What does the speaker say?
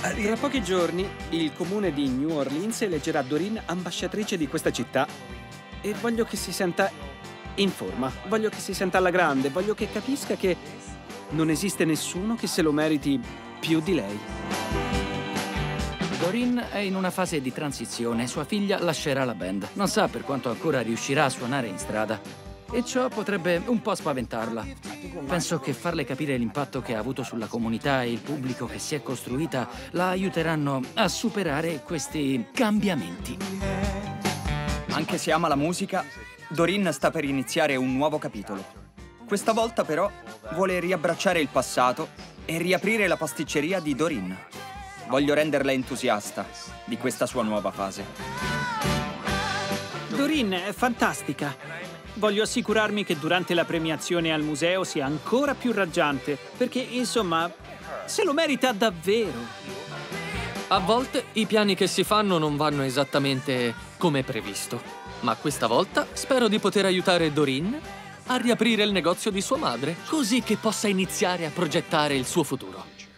Tra pochi giorni il comune di New Orleans eleggerà Doreen ambasciatrice di questa città e voglio che si senta in forma, voglio che si senta alla grande, voglio che capisca che non esiste nessuno che se lo meriti più di lei. Doreen è in una fase di transizione. Sua figlia lascerà la band. Non sa per quanto ancora riuscirà a suonare in strada. E ciò potrebbe un po' spaventarla. Penso che farle capire l'impatto che ha avuto sulla comunità e il pubblico che si è costruita la aiuteranno a superare questi cambiamenti. Anche se ama la musica, Doreen sta per iniziare un nuovo capitolo. Questa volta però vuole riabbracciare il passato e riaprire la pasticceria di Doreen. Voglio renderla entusiasta di questa sua nuova fase. Doreen è fantastica. Voglio assicurarmi che durante la premiazione al museo sia ancora più raggiante, perché insomma, se lo merita davvero. A volte i piani che si fanno non vanno esattamente come previsto. Ma questa volta spero di poter aiutare Doreen a riaprire il negozio di sua madre, così che possa iniziare a progettare il suo futuro.